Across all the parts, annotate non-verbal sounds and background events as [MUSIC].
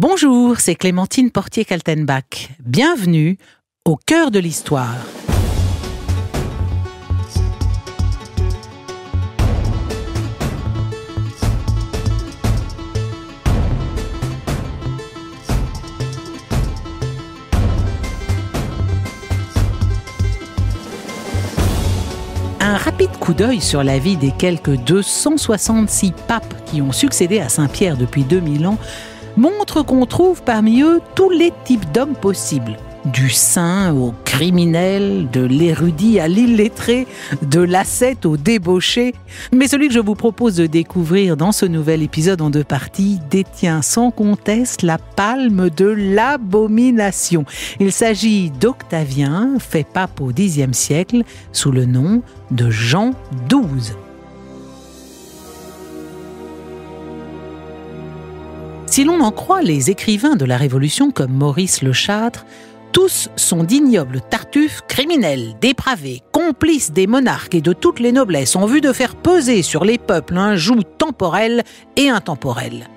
Bonjour, c'est Clémentine Portier-Kaltenbach. Bienvenue au cœur de l'histoire. Un rapide coup d'œil sur la vie des quelques 266 papes qui ont succédé à Saint-Pierre depuis 2000 ans montre qu'on trouve parmi eux tous les types d'hommes possibles. Du saint au criminel, de l'érudit à l'illettré, de l'ascète au débauché. Mais celui que je vous propose de découvrir dans ce nouvel épisode en deux parties détient sans conteste la palme de l'abomination. Il s'agit d'Octavien, fait pape au Xe siècle, sous le nom de Jean XII. Si l'on en croit les écrivains de la Révolution comme Maurice Le Châtre, tous sont d'ignobles tartuffes criminels, dépravés, complices des monarques et de toutes les noblesses en vue de faire peser sur les peuples un joug temporel et intemporel.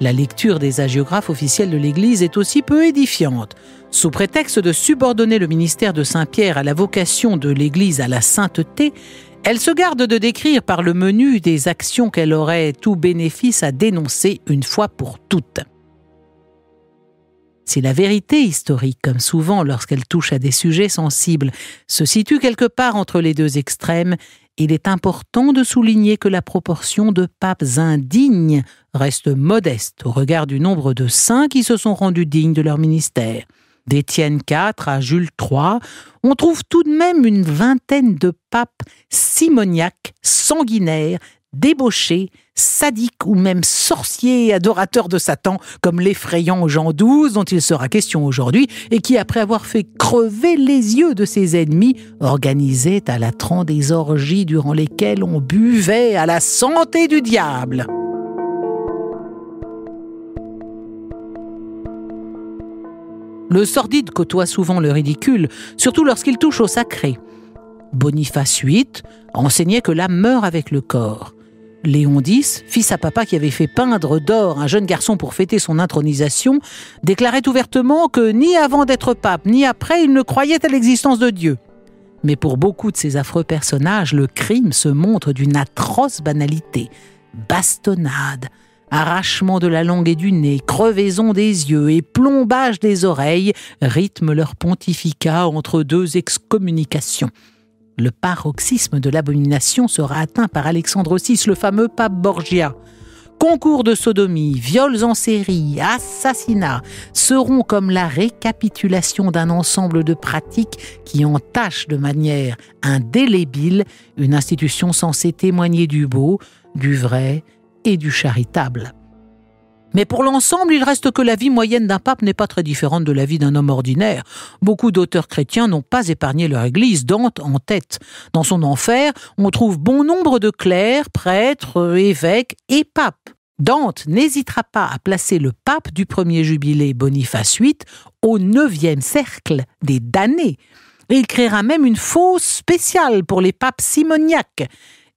La lecture des hagiographes officiels de l'Église est aussi peu édifiante. Sous prétexte de subordonner le ministère de Saint-Pierre à la vocation de l'Église à la sainteté, elle se garde de décrire par le menu des actions qu'elle aurait tout bénéfice à dénoncer une fois pour toutes. Si la vérité historique, comme souvent lorsqu'elle touche à des sujets sensibles, se situe quelque part entre les deux extrêmes, il est important de souligner que la proportion de papes indignes reste modeste au regard du nombre de saints qui se sont rendus dignes de leur ministère d'Étienne IV à Jules III, on trouve tout de même une vingtaine de papes simoniaques, sanguinaires, débauchés, sadiques ou même sorciers adorateurs de Satan, comme l'effrayant Jean XII dont il sera question aujourd'hui, et qui, après avoir fait crever les yeux de ses ennemis, organisait à la des orgies durant lesquelles on buvait à la santé du diable. Le sordide côtoie souvent le ridicule, surtout lorsqu'il touche au sacré. Boniface VIII enseignait que l'âme meurt avec le corps. Léon X, fils à papa qui avait fait peindre d'or un jeune garçon pour fêter son intronisation, déclarait ouvertement que ni avant d'être pape, ni après, il ne croyait à l'existence de Dieu. Mais pour beaucoup de ces affreux personnages, le crime se montre d'une atroce banalité. Bastonnade, Arrachement de la langue et du nez, crevaison des yeux et plombage des oreilles rythment leur pontificat entre deux excommunications. Le paroxysme de l'abomination sera atteint par Alexandre VI, le fameux pape Borgia. Concours de sodomie, viols en série, assassinats seront comme la récapitulation d'un ensemble de pratiques qui entachent de manière indélébile une institution censée témoigner du beau, du vrai et du charitable. Mais pour l'ensemble, il reste que la vie moyenne d'un pape n'est pas très différente de la vie d'un homme ordinaire. Beaucoup d'auteurs chrétiens n'ont pas épargné leur Église, Dante en tête. Dans son enfer, on trouve bon nombre de clercs, prêtres, évêques et papes. Dante n'hésitera pas à placer le pape du premier jubilé Boniface VIII au neuvième cercle des damnés. Il créera même une fosse spéciale pour les papes simoniaques.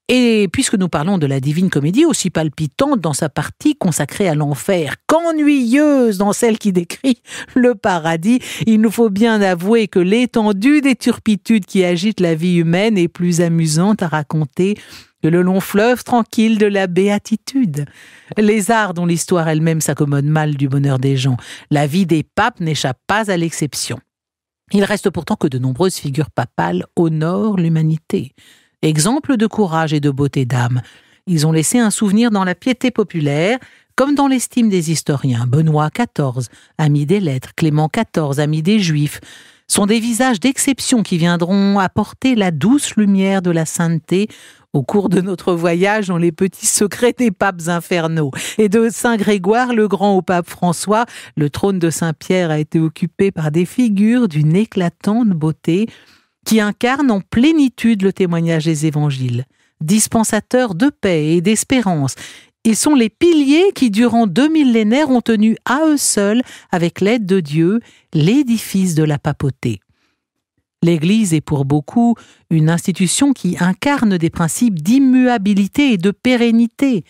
Et puisque nous parlons de la divine comédie, aussi palpitante dans sa partie consacrée à l'enfer qu'ennuyeuse dans celle qui décrit le paradis, il nous faut bien avouer que l'étendue des turpitudes qui agitent la vie humaine est plus amusante à raconter que le long fleuve tranquille de la béatitude. Les arts dont l'histoire elle-même s'accommode mal du bonheur des gens, la vie des papes n'échappe pas à l'exception. Il reste pourtant que de nombreuses figures papales honorent l'humanité. Exemple de courage et de beauté d'âme. Ils ont laissé un souvenir dans la piété populaire, comme dans l'estime des historiens. Benoît XIV, ami des lettres, Clément XIV, ami des Juifs, sont des visages d'exception qui viendront apporter la douce lumière de la sainteté au cours de notre voyage dans les petits secrets des papes infernaux. Et de Saint Grégoire le Grand au pape François, le trône de Saint Pierre a été occupé par des figures d'une éclatante beauté qui incarnent en plénitude le témoignage des évangiles, dispensateurs de paix et d'espérance. Ils sont les piliers qui, durant deux millénaires, ont tenu à eux seuls, avec l'aide de Dieu, l'édifice de la papauté. L'Église est pour beaucoup une institution qui incarne des principes d'immuabilité et de pérennité.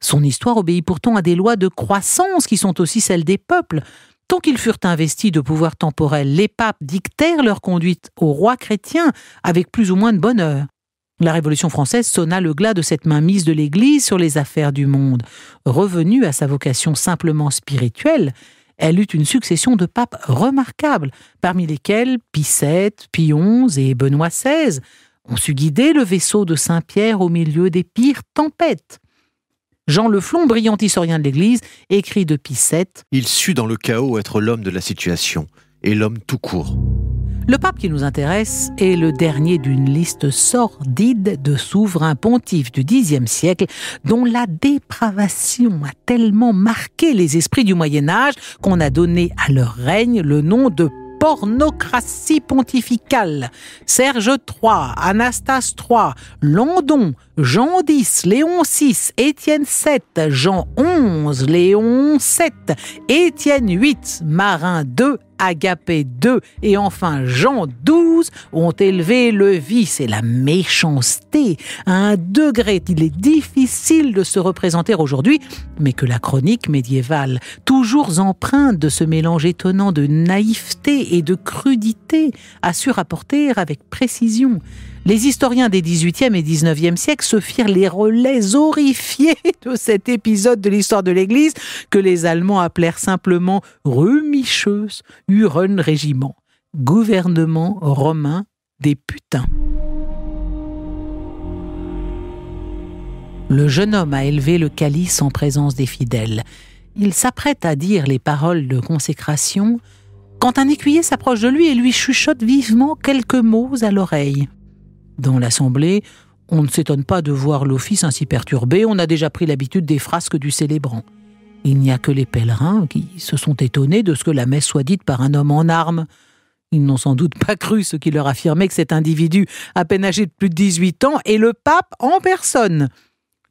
Son histoire obéit pourtant à des lois de croissance qui sont aussi celles des peuples. Tant qu'ils furent investis de pouvoir temporel, les papes dictèrent leur conduite aux rois chrétiens avec plus ou moins de bonheur. La Révolution française sonna le glas de cette mainmise de l'Église sur les affaires du monde. Revenue à sa vocation simplement spirituelle, elle eut une succession de papes remarquables, parmi lesquels Pie VII, Pie XI et Benoît XVI ont su guider le vaisseau de Saint-Pierre au milieu des pires tempêtes. Jean Leflon, brillant historien de l'Église, écrit de Pie VII Il sut dans le chaos être l'homme de la situation, et l'homme tout court. Le pape qui nous intéresse est le dernier d'une liste sordide de souverains pontifes du Xe siècle dont la dépravation a tellement marqué les esprits du Moyen Âge qu'on a donné à leur règne le nom de pornocratie pontificale. Serge III, Anastase III, Landon, Jean X, Léon VI, Étienne VII, Jean XI, Léon VII, Étienne VIII, Marin II Agapé II et enfin Jean XII ont élevé le vice et la méchanceté à un degré qu'il est difficile de se représenter aujourd'hui, mais que la chronique médiévale, toujours empreinte de ce mélange étonnant de naïveté et de crudité, a su rapporter avec précision. Les historiens des XVIIIe et XIXe siècles se firent les relais horrifiés [LAUGHS] de cet épisode de l'histoire de l'Église que les Allemands appelèrent simplement Römisches Régiment, gouvernement romain des putains. Le jeune homme a élevé le calice en présence des fidèles. Il s'apprête à dire les paroles de consécration quand un écuyer s'approche de lui et lui chuchote vivement quelques mots à l'oreille. Dans l'assemblée, on ne s'étonne pas de voir l'office ainsi perturbé, on a déjà pris l'habitude des frasques du célébrant. Il n'y a que les pèlerins qui se sont étonnés de ce que la messe soit dite par un homme en armes. Ils n'ont sans doute pas cru ce qui leur affirmait que cet individu, à peine âgé de plus de 18 ans, est le pape en personne.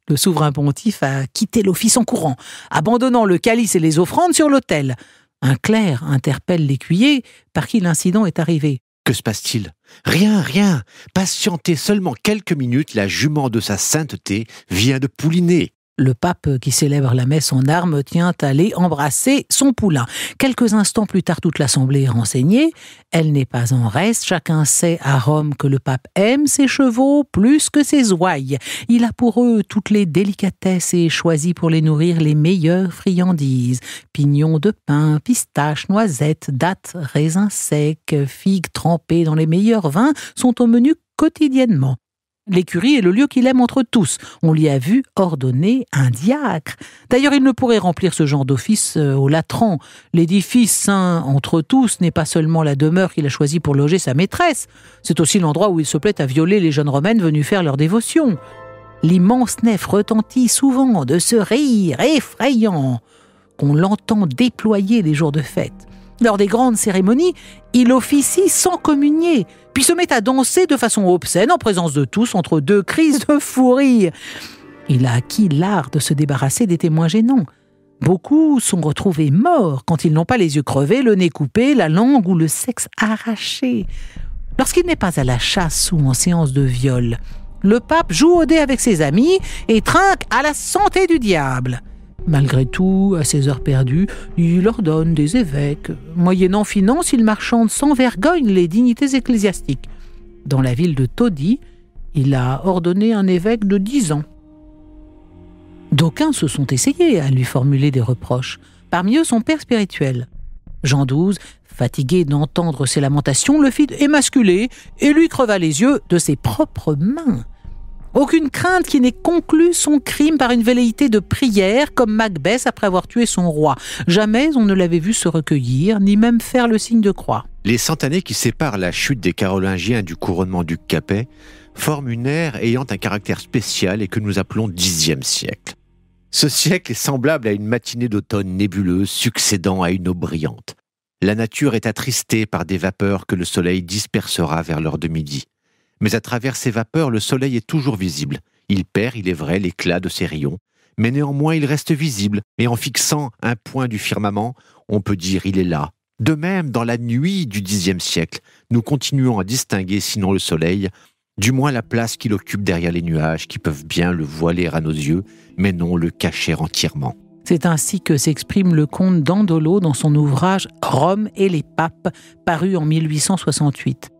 Le souverain pontife a quitté l'office en courant, abandonnant le calice et les offrandes sur l'autel. Un clerc interpelle l'écuyer par qui l'incident est arrivé. Que se passe-t-il? Rien, rien. Patientez seulement quelques minutes, la jument de sa sainteté vient de pouliner. Le pape qui célèbre la messe en armes tient à aller embrasser son poulain. Quelques instants plus tard, toute l'assemblée est renseignée. Elle n'est pas en reste. Chacun sait à Rome que le pape aime ses chevaux plus que ses ouailles. Il a pour eux toutes les délicatesses et choisit pour les nourrir les meilleures friandises. Pignons de pain, pistaches, noisettes, dattes, raisins secs, figues trempées dans les meilleurs vins sont au menu quotidiennement. L'écurie est le lieu qu'il aime entre tous. On l'y a vu ordonner un diacre. D'ailleurs, il ne pourrait remplir ce genre d'office euh, au latran. L'édifice saint entre tous n'est pas seulement la demeure qu'il a choisie pour loger sa maîtresse, c'est aussi l'endroit où il se plaît à violer les jeunes romaines venues faire leur dévotion. L'immense nef retentit souvent de ce rire effrayant qu'on l'entend déployer les jours de fête. Lors des grandes cérémonies, il officie sans communier, puis se met à danser de façon obscène en présence de tous entre deux crises de fou rire. Il a acquis l'art de se débarrasser des témoins gênants. Beaucoup sont retrouvés morts quand ils n'ont pas les yeux crevés, le nez coupé, la langue ou le sexe arraché. Lorsqu'il n'est pas à la chasse ou en séance de viol, le pape joue au dé avec ses amis et trinque à la santé du diable. Malgré tout, à ses heures perdues, il ordonne des évêques. Moyennant finance, il marchande sans vergogne les dignités ecclésiastiques. Dans la ville de Todi, il a ordonné un évêque de dix ans. D'aucuns se sont essayés à lui formuler des reproches, parmi eux son père spirituel. Jean XII, fatigué d'entendre ses lamentations, le fit émasculer et lui creva les yeux de ses propres mains. Aucune crainte qui n'ait conclu son crime par une velléité de prière, comme Macbeth après avoir tué son roi. Jamais on ne l'avait vu se recueillir, ni même faire le signe de croix. Les cent années qui séparent la chute des Carolingiens du couronnement du Capet forment une ère ayant un caractère spécial et que nous appelons dixième siècle. Ce siècle est semblable à une matinée d'automne nébuleuse succédant à une eau brillante. La nature est attristée par des vapeurs que le soleil dispersera vers l'heure de midi mais à travers ces vapeurs, le soleil est toujours visible. Il perd, il est vrai, l'éclat de ses rayons, mais néanmoins il reste visible, et en fixant un point du firmament, on peut dire il est là. De même, dans la nuit du Xe siècle, nous continuons à distinguer, sinon le soleil, du moins la place qu'il occupe derrière les nuages qui peuvent bien le voiler à nos yeux, mais non le cacher entièrement. C'est ainsi que s'exprime le comte Dandolo dans son ouvrage Rome et les papes, paru en 1868.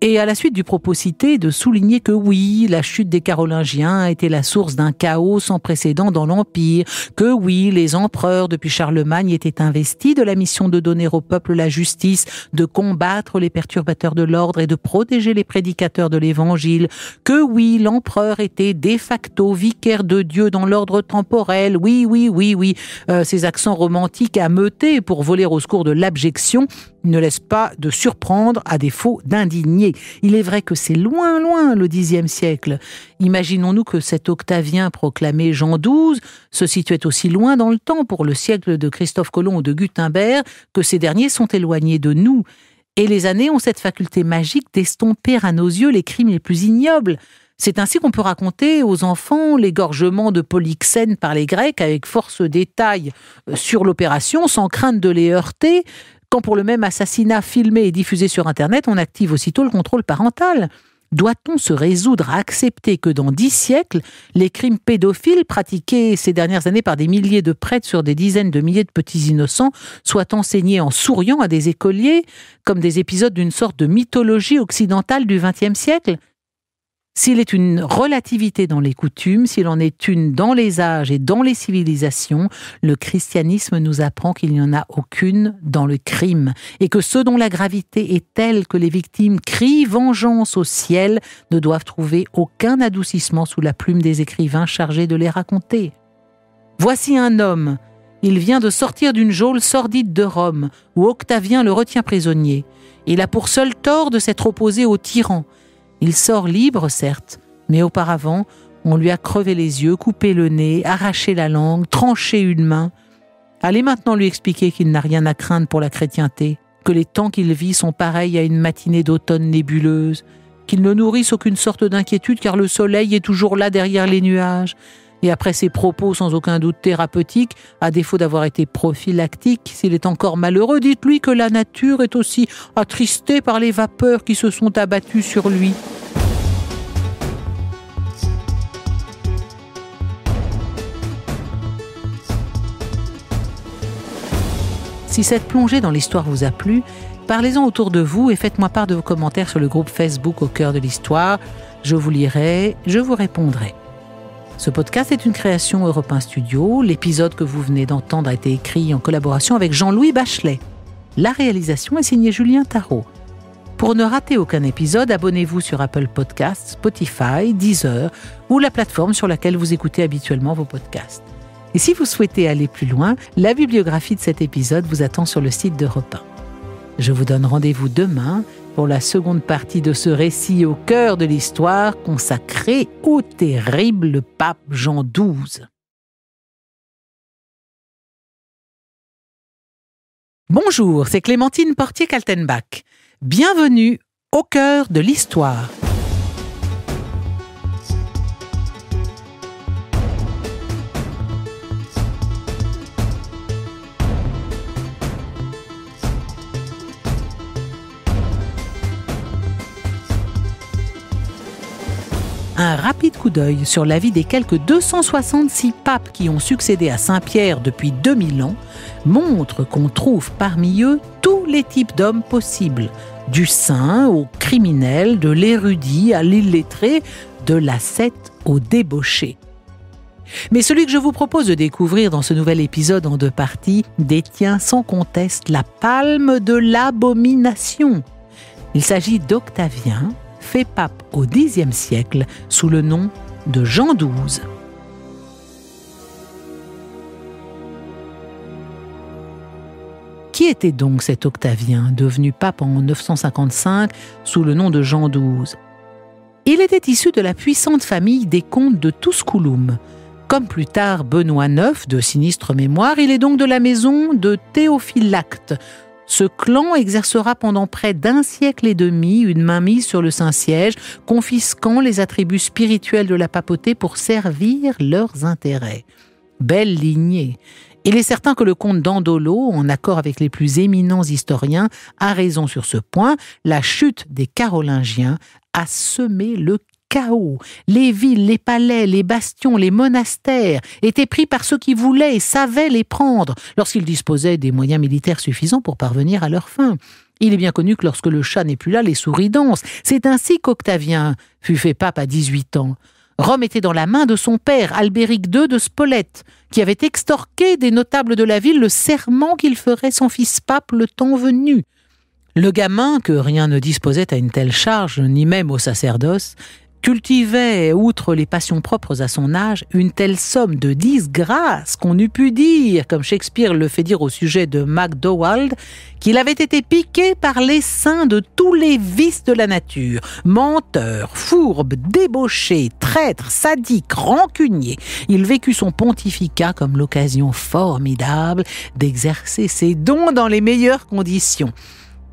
Et à la suite du propos cité, de souligner que oui, la chute des Carolingiens a été la source d'un chaos sans précédent dans l'Empire, que oui, les empereurs depuis Charlemagne étaient investis de la mission de donner au peuple la justice, de combattre les perturbateurs de l'ordre et de protéger les prédicateurs de l'Évangile, que oui, l'empereur était de facto vicaire de Dieu dans l'ordre temporel, oui, oui, oui, oui, euh, ces accents romantiques à meuter pour voler au secours de l'abjection ne laisse pas de surprendre à défaut d'indigner. Il est vrai que c'est loin, loin le Xe siècle. Imaginons-nous que cet Octavien proclamé Jean XII se situait aussi loin dans le temps pour le siècle de Christophe Colomb ou de Gutenberg que ces derniers sont éloignés de nous. Et les années ont cette faculté magique d'estomper à nos yeux les crimes les plus ignobles. C'est ainsi qu'on peut raconter aux enfants l'égorgement de Polyxène par les Grecs avec force détails sur l'opération sans crainte de les heurter, quand pour le même assassinat filmé et diffusé sur Internet, on active aussitôt le contrôle parental. Doit-on se résoudre à accepter que dans dix siècles, les crimes pédophiles pratiqués ces dernières années par des milliers de prêtres sur des dizaines de milliers de petits innocents soient enseignés en souriant à des écoliers comme des épisodes d'une sorte de mythologie occidentale du XXe siècle? S'il est une relativité dans les coutumes, s'il en est une dans les âges et dans les civilisations, le christianisme nous apprend qu'il n'y en a aucune dans le crime, et que ceux dont la gravité est telle que les victimes crient vengeance au ciel ne doivent trouver aucun adoucissement sous la plume des écrivains chargés de les raconter. Voici un homme. Il vient de sortir d'une geôle sordide de Rome, où Octavien le retient prisonnier. Il a pour seul tort de s'être opposé au tyran, il sort libre, certes, mais auparavant, on lui a crevé les yeux, coupé le nez, arraché la langue, tranché une main. Allez maintenant lui expliquer qu'il n'a rien à craindre pour la chrétienté, que les temps qu'il vit sont pareils à une matinée d'automne nébuleuse, qu'il ne nourrisse aucune sorte d'inquiétude car le soleil est toujours là derrière les nuages. Et après ces propos sans aucun doute thérapeutiques, à défaut d'avoir été prophylactiques, s'il est encore malheureux, dites-lui que la nature est aussi attristée par les vapeurs qui se sont abattues sur lui. Si cette plongée dans l'histoire vous a plu, parlez-en autour de vous et faites-moi part de vos commentaires sur le groupe Facebook au cœur de l'histoire. Je vous lirai, je vous répondrai. Ce podcast est une création Europe Studio. L'épisode que vous venez d'entendre a été écrit en collaboration avec Jean-Louis Bachelet. La réalisation est signée Julien Tarot. Pour ne rater aucun épisode, abonnez-vous sur Apple Podcasts, Spotify, Deezer ou la plateforme sur laquelle vous écoutez habituellement vos podcasts. Et si vous souhaitez aller plus loin, la bibliographie de cet épisode vous attend sur le site d'Europe 1. Je vous donne rendez-vous demain pour la seconde partie de ce récit au cœur de l'histoire consacré au terrible pape Jean XII. Bonjour, c'est Clémentine Portier-Kaltenbach. Bienvenue au cœur de l'histoire. Un rapide coup d'œil sur la vie des quelques 266 papes qui ont succédé à Saint-Pierre depuis 2000 ans montre qu'on trouve parmi eux tous les types d'hommes possibles, du saint au criminel, de l'érudit à l'illettré, de l'ascète au débauché. Mais celui que je vous propose de découvrir dans ce nouvel épisode en deux parties détient sans conteste la palme de l'abomination. Il s'agit d'Octavien, fait pape au Xe siècle sous le nom de Jean XII. Qui était donc cet Octavien, devenu pape en 955 sous le nom de Jean XII Il était issu de la puissante famille des comtes de Tusculum. Comme plus tard Benoît IX, de sinistre mémoire, il est donc de la maison de Théophylacte, ce clan exercera pendant près d'un siècle et demi une mainmise sur le Saint-Siège, confisquant les attributs spirituels de la papauté pour servir leurs intérêts. Belle lignée. Il est certain que le comte d'Andolo, en accord avec les plus éminents historiens, a raison sur ce point. La chute des Carolingiens a semé le chaos. Les villes, les palais, les bastions, les monastères étaient pris par ceux qui voulaient et savaient les prendre lorsqu'ils disposaient des moyens militaires suffisants pour parvenir à leur fin. Il est bien connu que lorsque le chat n'est plus là, les souris dansent. C'est ainsi qu'Octavien fut fait pape à 18 ans. Rome était dans la main de son père, Albéric II de Spolète, qui avait extorqué des notables de la ville le serment qu'il ferait son fils pape le temps venu. Le gamin, que rien ne disposait à une telle charge, ni même au sacerdoce, cultivait, outre les passions propres à son âge, une telle somme de disgrâce qu'on eût pu dire, comme Shakespeare le fait dire au sujet de MacDowald, qu'il avait été piqué par les seins de tous les vices de la nature, menteur, fourbe, débauché, traître, sadique, rancunier. Il vécut son pontificat comme l'occasion formidable d'exercer ses dons dans les meilleures conditions.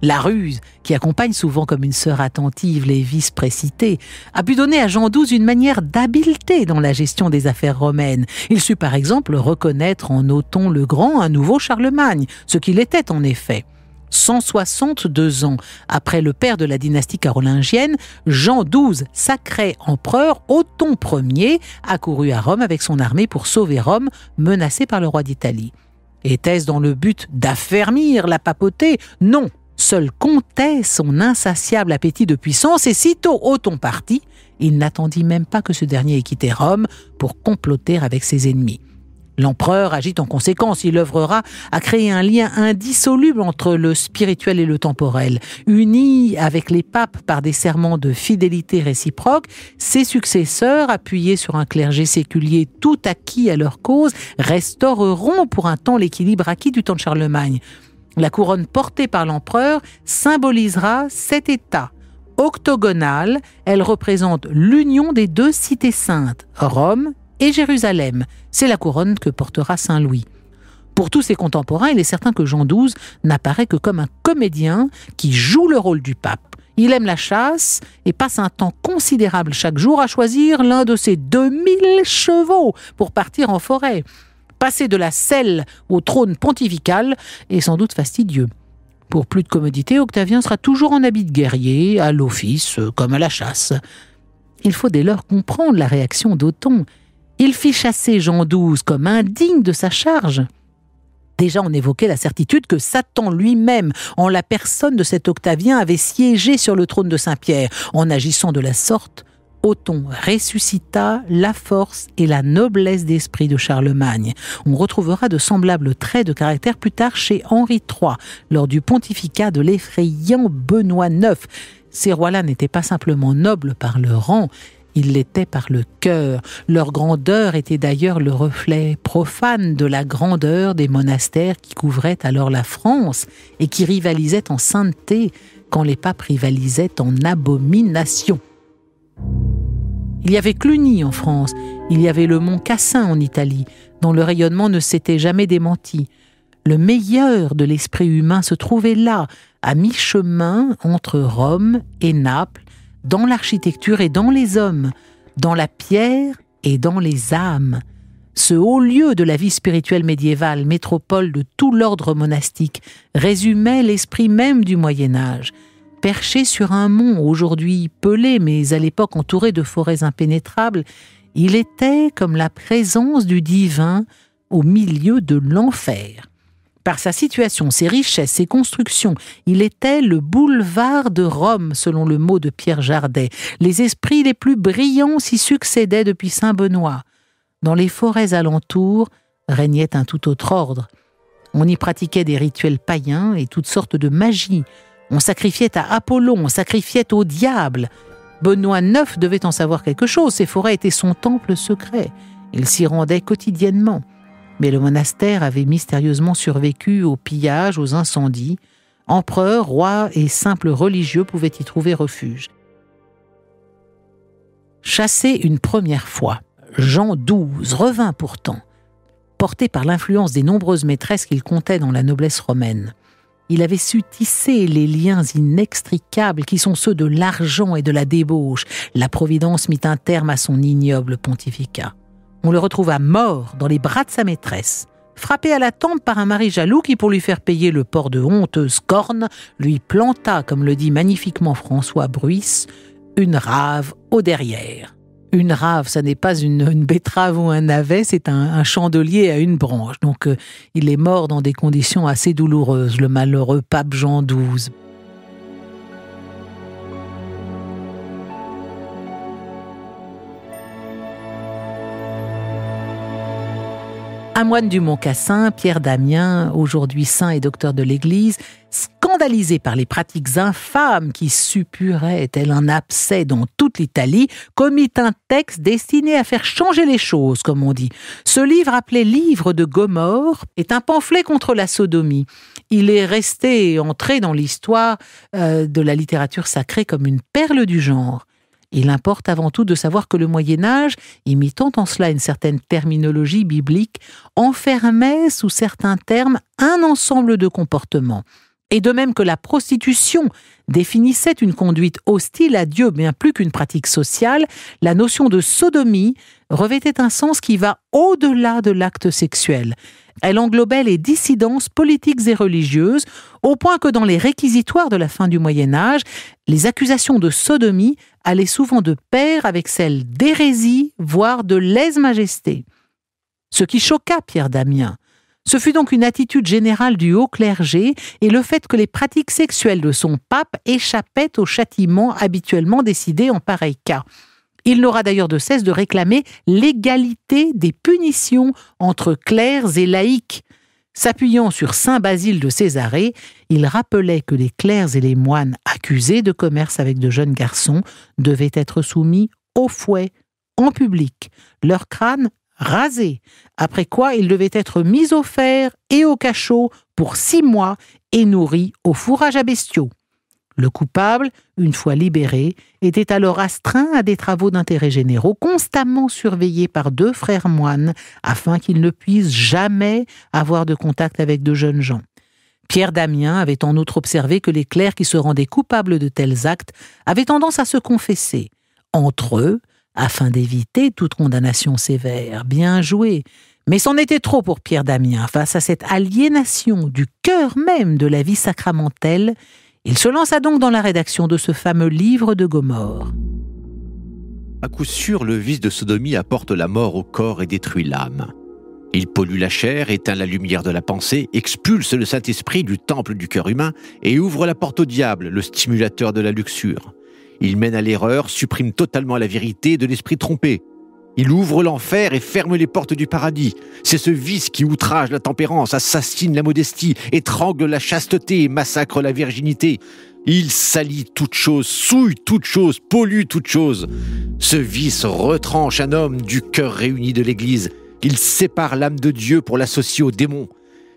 La ruse, qui accompagne souvent comme une sœur attentive les vices précités, a pu donner à Jean XII une manière d'habileté dans la gestion des affaires romaines. Il sut par exemple reconnaître en Othon le Grand un nouveau Charlemagne, ce qu'il était en effet. 162 ans après le père de la dynastie carolingienne, Jean XII, sacré empereur, Othon Ier, accourut à Rome avec son armée pour sauver Rome, menacée par le roi d'Italie. Était-ce dans le but d'affermir la papauté? Non, Seul comptait son insatiable appétit de puissance et sitôt Othon parti, il n'attendit même pas que ce dernier ait quitté Rome pour comploter avec ses ennemis. L'empereur agit en conséquence, il œuvrera à créer un lien indissoluble entre le spirituel et le temporel. Uni avec les papes par des serments de fidélité réciproque, ses successeurs, appuyés sur un clergé séculier tout acquis à leur cause, restaureront pour un temps l'équilibre acquis du temps de Charlemagne. La couronne portée par l'empereur symbolisera cet État. Octogonal, elle représente l'union des deux cités saintes, Rome et Jérusalem. C'est la couronne que portera Saint Louis. Pour tous ses contemporains, il est certain que Jean XII n'apparaît que comme un comédien qui joue le rôle du pape. Il aime la chasse et passe un temps considérable chaque jour à choisir l'un de ses 2000 chevaux pour partir en forêt. Passer de la selle au trône pontifical est sans doute fastidieux. Pour plus de commodité, Octavien sera toujours en habit de guerrier, à l'office, comme à la chasse. Il faut dès lors comprendre la réaction d'Othon. Il fit chasser Jean XII comme indigne de sa charge. Déjà, on évoquait la certitude que Satan lui-même, en la personne de cet Octavien, avait siégé sur le trône de Saint-Pierre. En agissant de la sorte, Ressuscita la force et la noblesse d'esprit de Charlemagne. On retrouvera de semblables traits de caractère plus tard chez Henri III, lors du pontificat de l'effrayant Benoît IX. Ces rois-là n'étaient pas simplement nobles par le rang, ils l'étaient par le cœur. Leur grandeur était d'ailleurs le reflet profane de la grandeur des monastères qui couvraient alors la France et qui rivalisaient en sainteté quand les papes rivalisaient en abomination. Il y avait Cluny en France, il y avait le mont Cassin en Italie, dont le rayonnement ne s'était jamais démenti. Le meilleur de l'esprit humain se trouvait là, à mi-chemin entre Rome et Naples, dans l'architecture et dans les hommes, dans la pierre et dans les âmes. Ce haut lieu de la vie spirituelle médiévale, métropole de tout l'ordre monastique, résumait l'esprit même du Moyen Âge perché sur un mont, aujourd'hui pelé, mais à l'époque entouré de forêts impénétrables, il était comme la présence du divin au milieu de l'enfer. Par sa situation, ses richesses, ses constructions, il était le boulevard de Rome, selon le mot de Pierre Jardet. Les esprits les plus brillants s'y succédaient depuis Saint-Benoît. Dans les forêts alentours régnait un tout autre ordre. On y pratiquait des rituels païens et toutes sortes de magies, on sacrifiait à Apollon, on sacrifiait au diable. Benoît IX devait en savoir quelque chose, ces forêts étaient son temple secret. Il s'y rendait quotidiennement. Mais le monastère avait mystérieusement survécu aux pillages, aux incendies. Empereurs, rois et simples religieux pouvaient y trouver refuge. Chassé une première fois, Jean XII revint pourtant, porté par l'influence des nombreuses maîtresses qu'il comptait dans la noblesse romaine. Il avait su tisser les liens inextricables qui sont ceux de l'argent et de la débauche. La Providence mit un terme à son ignoble pontificat. On le retrouva mort dans les bras de sa maîtresse, frappé à la tempe par un mari jaloux qui, pour lui faire payer le port de honteuses cornes, lui planta, comme le dit magnifiquement François Bruys, une rave au derrière. Une rave, ça n'est pas une, betterave ou un navet, c'est un, chandelier à une branche. Donc euh, il est mort dans des conditions assez douloureuses, le malheureux pape Jean XII. Un moine du Mont-Cassin, Pierre Damien, aujourd'hui saint et docteur de l'Église, scandalisé par les pratiques infâmes qui suppuraient, tel un abcès dans toute l'Italie, commit un texte destiné à faire changer les choses, comme on dit. Ce livre, appelé Livre de Gomorre, est un pamphlet contre la sodomie. Il est resté entré dans l'histoire euh, de la littérature sacrée comme une perle du genre. Il importe avant tout de savoir que le Moyen Âge, imitant en cela une certaine terminologie biblique, enfermait sous certains termes un ensemble de comportements. Et de même que la prostitution définissait une conduite hostile à Dieu bien plus qu'une pratique sociale, la notion de sodomie revêtait un sens qui va au-delà de l'acte sexuel. Elle englobait les dissidences politiques et religieuses, au point que dans les réquisitoires de la fin du Moyen Âge, les accusations de sodomie allaient souvent de pair avec celles d'hérésie, voire de lèse-majesté. Ce qui choqua Pierre Damien, ce fut donc une attitude générale du haut clergé et le fait que les pratiques sexuelles de son pape échappaient au châtiment habituellement décidé en pareil cas. Il n'aura d'ailleurs de cesse de réclamer l'égalité des punitions entre clercs et laïcs. S'appuyant sur Saint Basile de Césarée, il rappelait que les clercs et les moines accusés de commerce avec de jeunes garçons devaient être soumis au fouet, en public, leur crâne rasé, après quoi ils devaient être mis au fer et au cachot pour six mois et nourris au fourrage à bestiaux. Le coupable, une fois libéré, était alors astreint à des travaux d'intérêt généraux, constamment surveillés par deux frères moines, afin qu'ils ne puissent jamais avoir de contact avec de jeunes gens. Pierre Damien avait en outre observé que les clercs qui se rendaient coupables de tels actes avaient tendance à se confesser. Entre eux, afin d'éviter toute condamnation sévère. Bien joué. Mais c'en était trop pour Pierre Damien. Face à cette aliénation du cœur même de la vie sacramentelle, il se lança donc dans la rédaction de ce fameux livre de Gomorre. À coup sûr, le vice de sodomie apporte la mort au corps et détruit l'âme. Il pollue la chair, éteint la lumière de la pensée, expulse le Saint-Esprit du temple du cœur humain et ouvre la porte au diable, le stimulateur de la luxure. Il mène à l'erreur, supprime totalement la vérité de l'esprit trompé, il ouvre l'enfer et ferme les portes du paradis. C'est ce vice qui outrage la tempérance, assassine la modestie, étrangle la chasteté et massacre la virginité. Il salit toute chose, souille toute chose, pollue toute chose. Ce vice retranche un homme du cœur réuni de l'Église. Il sépare l'âme de Dieu pour l'associer au démon.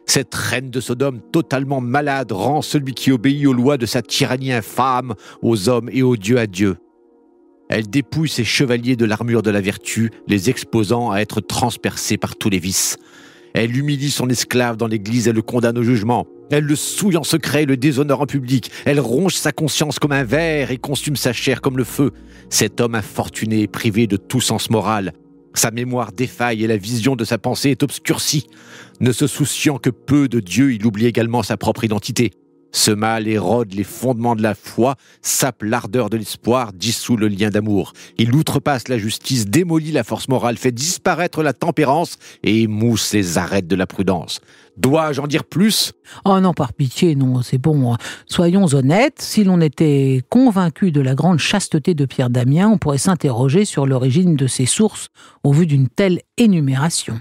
Cette reine de Sodome totalement malade rend celui qui obéit aux lois de sa tyrannie infâme, aux hommes et aux dieux à Dieu. Elle dépouille ses chevaliers de l'armure de la vertu, les exposant à être transpercés par tous les vices. Elle humilie son esclave dans l'église et le condamne au jugement. Elle le souille en secret et le déshonore en public. Elle ronge sa conscience comme un ver et consume sa chair comme le feu. Cet homme infortuné est privé de tout sens moral. Sa mémoire défaille et la vision de sa pensée est obscurcie. Ne se souciant que peu de Dieu, il oublie également sa propre identité. Ce mal érode les fondements de la foi, sape l'ardeur de l'espoir, dissout le lien d'amour. Il outrepasse la justice, démolit la force morale, fait disparaître la tempérance et émousse les arêtes de la prudence. Dois-je en dire plus? Oh non, par pitié, non, c'est bon. Soyons honnêtes, si l'on était convaincu de la grande chasteté de Pierre Damien, on pourrait s'interroger sur l'origine de ses sources au vu d'une telle énumération.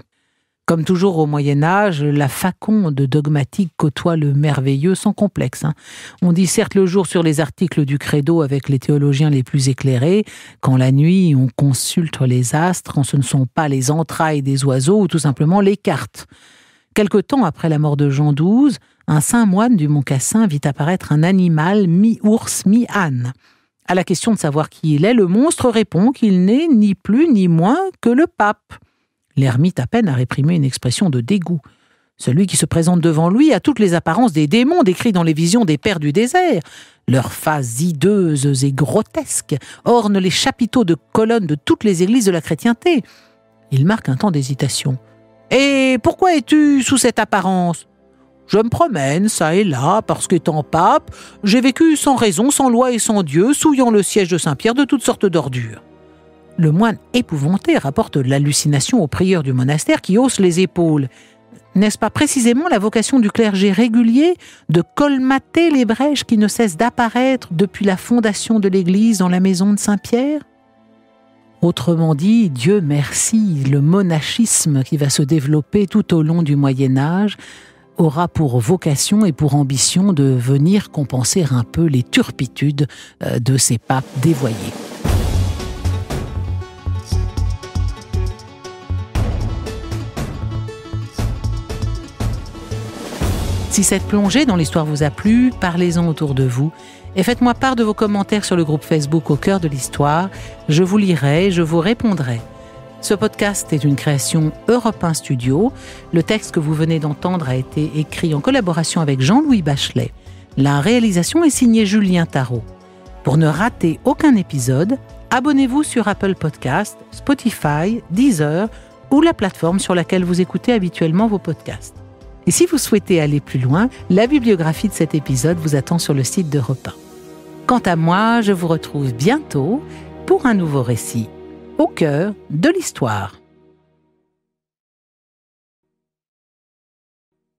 Comme toujours au Moyen Âge, la faconde dogmatique côtoie le merveilleux sans complexe. Hein. On dit certes le jour sur les articles du credo avec les théologiens les plus éclairés, quand la nuit on consulte les astres, quand ce ne sont pas les entrailles des oiseaux ou tout simplement les cartes. Quelque temps après la mort de Jean XII, un saint moine du Mont Cassin vit apparaître un animal mi-ours, mi-âne. À la question de savoir qui il est, le monstre répond qu'il n'est ni plus ni moins que le pape. L'ermite à peine a réprimé une expression de dégoût. Celui qui se présente devant lui a toutes les apparences des démons décrits dans les visions des pères du désert. Leurs faces hideuses et grotesques ornent les chapiteaux de colonnes de toutes les églises de la chrétienté. Il marque un temps d'hésitation. Et pourquoi es-tu sous cette apparence Je me promène, ça et là, parce qu'étant pape, j'ai vécu sans raison, sans loi et sans Dieu, souillant le siège de Saint-Pierre de toutes sortes d'ordures. Le moine épouvanté rapporte l'hallucination au prieur du monastère qui hausse les épaules. N'est-ce pas précisément la vocation du clergé régulier de colmater les brèches qui ne cessent d'apparaître depuis la fondation de l'Église dans la maison de Saint-Pierre? Autrement dit, Dieu merci, le monachisme qui va se développer tout au long du Moyen Âge aura pour vocation et pour ambition de venir compenser un peu les turpitudes euh, de ces papes dévoyés. Si cette plongée dans l'histoire vous a plu, parlez-en autour de vous et faites-moi part de vos commentaires sur le groupe Facebook Au cœur de l'histoire. Je vous lirai et je vous répondrai. Ce podcast est une création Europe 1 Studio. Le texte que vous venez d'entendre a été écrit en collaboration avec Jean-Louis Bachelet. La réalisation est signée Julien Tarot. Pour ne rater aucun épisode, abonnez-vous sur Apple Podcast, Spotify, Deezer ou la plateforme sur laquelle vous écoutez habituellement vos podcasts. Et si vous souhaitez aller plus loin, la bibliographie de cet épisode vous attend sur le site de Repas. Quant à moi, je vous retrouve bientôt pour un nouveau récit au cœur de l'histoire.